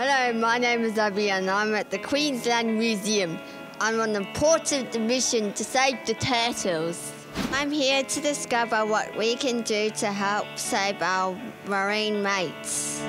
Hello, my name is Abby and I'm at the Queensland Museum. I'm on an important mission to save the turtles. I'm here to discover what we can do to help save our marine mates.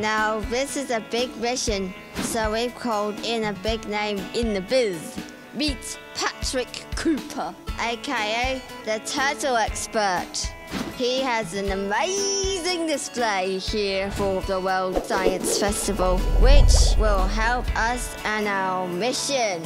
Now, this is a big mission, so we've called in a big name in the biz. Meet Patrick Couper, aka the turtle expert. He has an amazing display here for the World Science Festival, which will help us and our mission.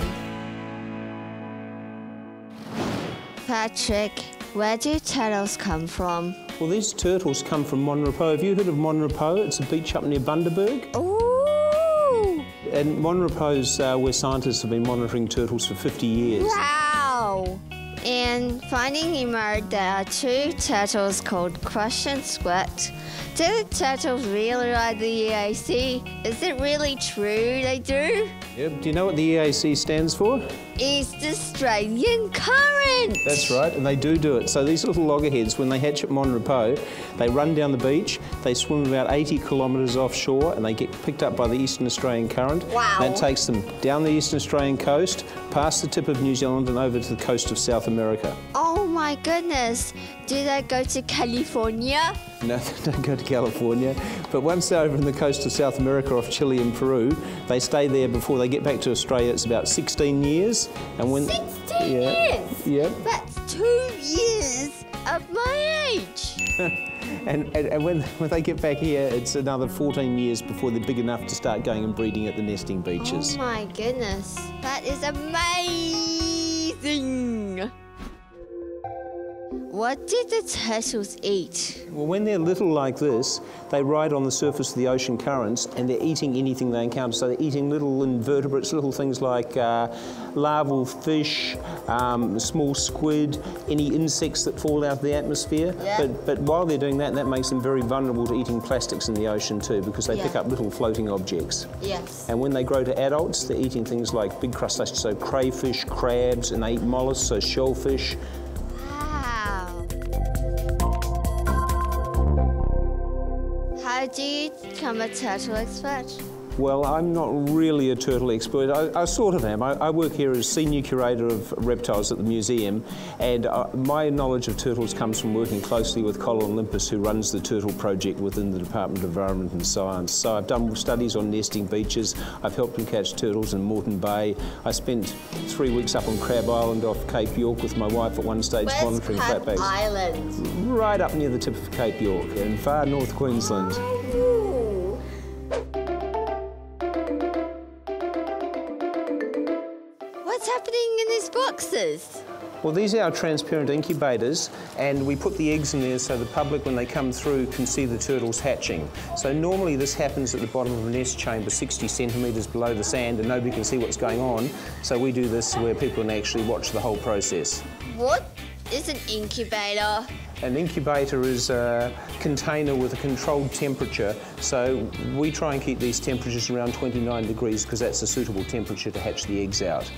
Patrick, where do turtles come from? Well, these turtles come from Mon Repos. Have you heard of Mon Repos? It's a beach up near Bundaberg. Ooh! And Mon Repos's uh, where scientists have been monitoring turtles for 50 years. Wow! In Finding Nemo, there are two turtles called Crush and Squirt. Do the turtles really like the EAC? Is it really true they do? Yep. Do you know what the EAC stands for? East Australian Current! That's right, and they do do it. So these little loggerheads, when they hatch at Mon Repos, they run down the beach, they swim about 80 kilometres offshore, and they get picked up by the Eastern Australian Current. Wow. That takes them down the Eastern Australian coast, past the tip of New Zealand, and over to the coast of South America. Oh my goodness! Do they go to California? No, they don't go to California. But once they're over in the coast of South America off Chile and Peru, they stay there before they get back to Australia. It's about 16 years. And when 16 yeah, years? Yeah. That's two years of my age. And, and, and when, when they get back here, it's another 14 years before they're big enough to start going and breeding at the nesting beaches. Oh my goodness, that is amazing! What did the turtles eat? Well, when they're little like this, they ride on the surface of the ocean currents and they're eating anything they encounter. So they're eating little invertebrates, little things like uh, larval fish, um, small squid, any insects that fall out of the atmosphere. Yeah. But, but while they're doing that, that makes them very vulnerable to eating plastics in the ocean too because they Yeah. pick up little floating objects. Yes. And when they grow to adults, they're eating things like big crustaceans, so crayfish, crabs, and they eat mollusks, so shellfish. How do you become a turtle expert? Well, I'm not really a turtle expert. I, I sort of am. I, I work here as senior curator of reptiles at the museum, and uh, my knowledge of turtles comes from working closely with Colin Limpus, who runs the turtle project within the Department of Environment and Science. So I've done studies on nesting beaches. I've helped him catch turtles in Moreton Bay. I spent three weeks up on Crab Island off Cape York with my wife at one stage Where's monitoring Crab flatbacks. Island? Right up near the tip of Cape York in far north Queensland. What's happening in these boxes? Well, these are our transparent incubators, and we put the eggs in there so the public, when they come through, can see the turtles hatching. So normally this happens at the bottom of a nest chamber, 60 centimetres below the sand, and nobody can see what's going on. So we do this where people can actually watch the whole process. What is an incubator? An incubator is a container with a controlled temperature, so we try and keep these temperatures around 29 degrees because that's a suitable temperature to hatch the eggs out.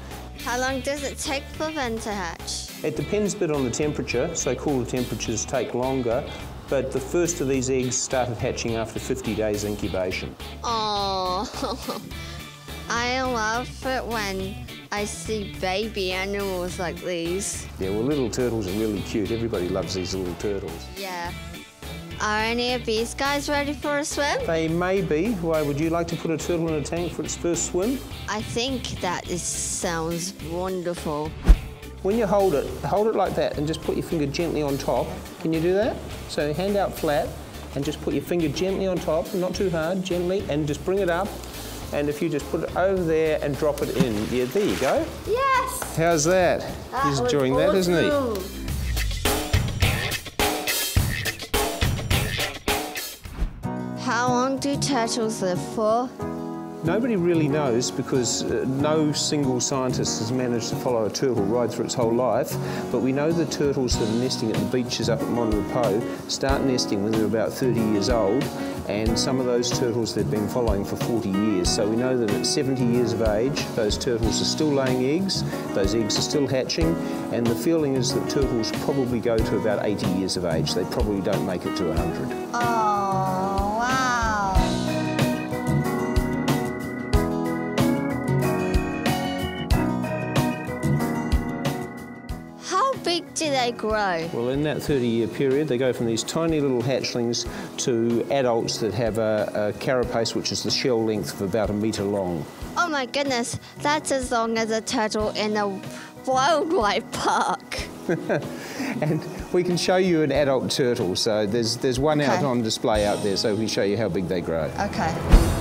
How long does it take for them to hatch? It depends a bit on the temperature, so cooler temperatures take longer, but the first of these eggs started hatching after 50 days incubation. Oh, I love it when I see baby animals like these. Yeah, well, little turtles are really cute. Everybody loves these little turtles. Yeah. Are any of these guys ready for a swim? They may be. Why, would you like to put a turtle in a tank for its first swim? I think that is, sounds wonderful. When you hold it, hold it like that and just put your finger gently on top. Can you do that? So hand out flat and just put your finger gently on top, not too hard, gently, and just bring it up. And if you just put it over there and drop it in, yeah, there you go. Yes! How's that? He's was enjoying that, isn't he? Long do turtles live for? Nobody really knows because uh, no single scientist has managed to follow a turtle right through its whole life. But we know the turtles that are nesting at the beaches up at Mon Repos start nesting when they're about 30 years old and some of those turtles they've been following for 40 years. So we know that at 70 years of age, those turtles are still laying eggs, those eggs are still hatching, and the feeling is that turtles probably go to about 80 years of age. They probably don't make it to 100. Oh, they grow? Well, in that 30 year period, they go from these tiny little hatchlings to adults that have a, a carapace, which is the shell length of about a metre long. Oh my goodness, that's as long as a turtle in a wildlife park. And we can show you an adult turtle. So there's, there's one out on display out there, so we can show you how big they grow. Okay.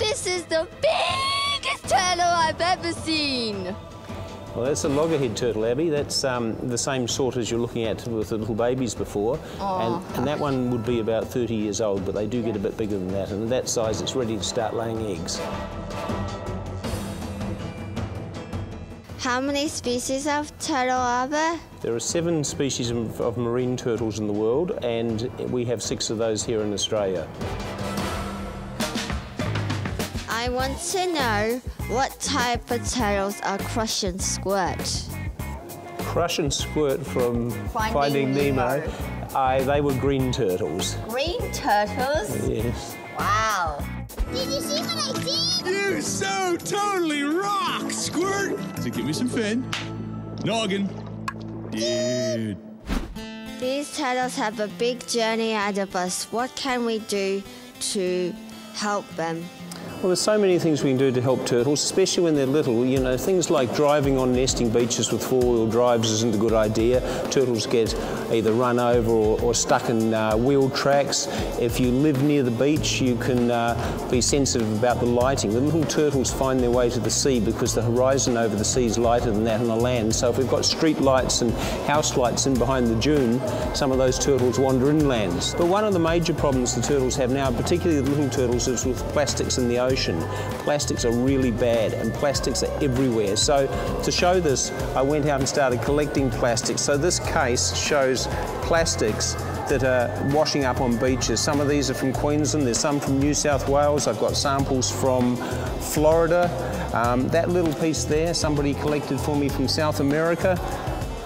This is the biggest turtle I've ever seen. Well, that's a loggerhead turtle, Abby. That's um, the same sort as you're looking at with the little babies before. and, and that one would be about 30 years old, but they do get a bit bigger than that. And at that size, it's ready to start laying eggs. How many species of turtle are there? There are seven species of, of marine turtles in the world, and we have six of those here in Australia. I want to know what type of turtles are crush and squirt. Crush and Squirt from Finding Finding, Nemo, Nemo. I, they were green turtles. Green turtles? Yes. Wow. Did you see what I did? You so totally rock, Squirt! So give me some fin. Noggin. Dude. These turtles have a big journey ahead of us. What can we do to help them? Well, there's so many things we can do to help turtles, especially when they're little. You know, things like driving on nesting beaches with four-wheel drives isn't a good idea. Turtles get either run over or, or stuck in uh, wheel tracks. If you live near the beach, you can uh, be sensitive about the lighting. The little turtles find their way to the sea because the horizon over the sea is lighter than that on the land. So if we've got street lights and house lights in behind the dune, some of those turtles wander inland. But one of the major problems the turtles have now, particularly the little turtles, is with plastics in the ocean. Plastics are really bad and plastics are everywhere. So to show this, I went out and started collecting plastics. So this case shows plastics that are washing up on beaches. Some of these are from Queensland, there's some from New South Wales. I've got samples from Florida. Um, that little piece there, somebody collected for me from South America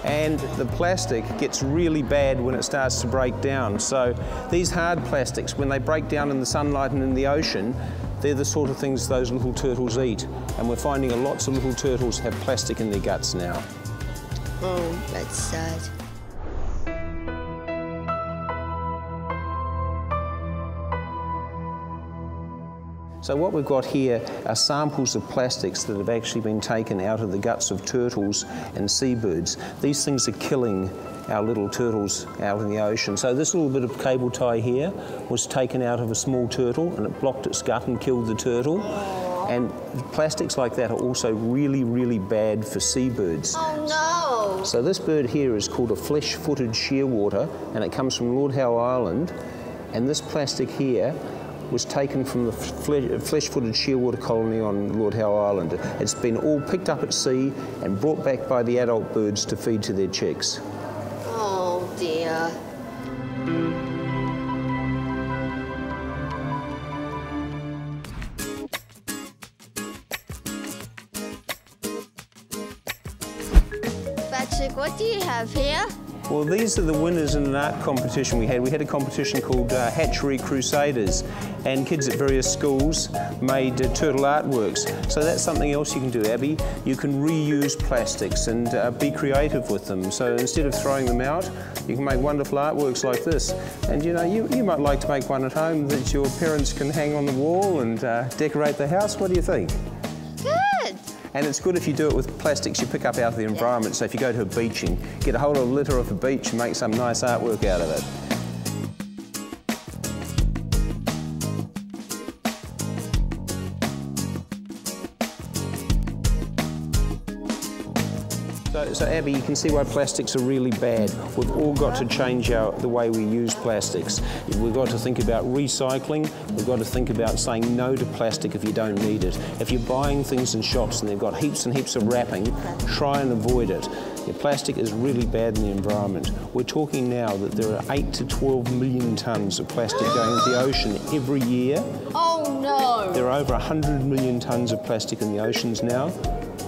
and the plastic gets really bad when it starts to break down. So these hard plastics, when they break down in the sunlight and in the ocean, they're the sort of things those little turtles eat. And we're finding a lots of little turtles have plastic in their guts now. Oh, that's sad. So what we've got here are samples of plastics that have actually been taken out of the guts of turtles and seabirds. These things are killing our little turtles out in the ocean. So this little bit of cable tie here was taken out of a small turtle and it blocked its gut and killed the turtle. And plastics like that are also really, really bad for seabirds. Oh no! So this bird here is called a flesh-footed shearwater and it comes from Lord Howe Island. And this plastic here was taken from the flesh-footed shearwater colony on Lord Howe Island. It's been all picked up at sea and brought back by the adult birds to feed to their chicks. Dear. Patrick, what do you have here? Well, these are the winners in an art competition we had. We had a competition called uh, Hatchery Crusaders, and kids at various schools made uh, turtle artworks. So that's something else you can do, Abby. You can reuse plastics and uh, be creative with them. So instead of throwing them out, you can make wonderful artworks like this. And you know, you, you might like to make one at home that your parents can hang on the wall and uh, decorate the house. What do you think? Good. And it's good if you do it with plastics you pick up out of the environment. So if you go to a beach and get a hold of litter off the beach and make some nice artwork out of it. So So, Abby, you can see why plastics are really bad. We've all got to change our, the way we use plastics. We've got to think about recycling. We've got to think about saying no to plastic if you don't need it. If you're buying things in shops and they've got heaps and heaps of wrapping, try and avoid it. Yeah, plastic is really bad in the environment. We're talking now that there are 8 to 12 million tonnes of plastic going into the ocean every year. Oh no! There are over 100 million tonnes of plastic in the oceans now.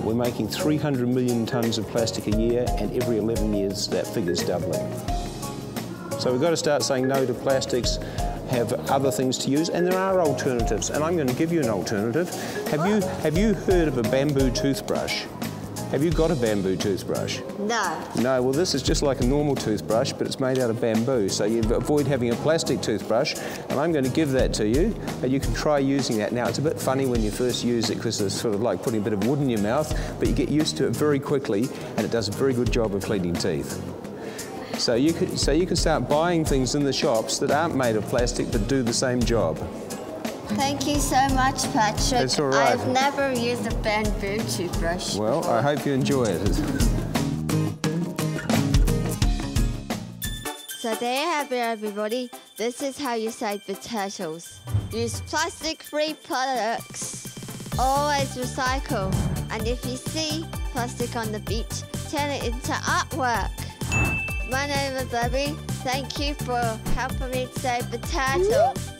We're making 300 million tonnes of plastic a year, and every 11 years that figure's doubling. So we've got to start saying no to plastics, have other things to use, and there are alternatives. And I'm going to give you an alternative. Have you have you heard of a bamboo toothbrush? Have you got a bamboo toothbrush? No. No, well this is just like a normal toothbrush, but it's made out of bamboo, so you avoid having a plastic toothbrush, and I'm going to give that to you, and you can try using that. Now, it's a bit funny when you first use it because it's sort of like putting a bit of wood in your mouth, but you get used to it very quickly, and it does a very good job of cleaning teeth. So you could, so you can start buying things in the shops that aren't made of plastic but do the same job. Thank you so much, Patrick. It's all right. I've never used a bamboo toothbrush. Well, I hope you enjoy it. So there you have it, everybody. This is how you save the turtles. Use plastic-free products. Always recycle. And if you see plastic on the beach, turn it into artwork. My name is Debbie. Thank you for helping me save the turtles.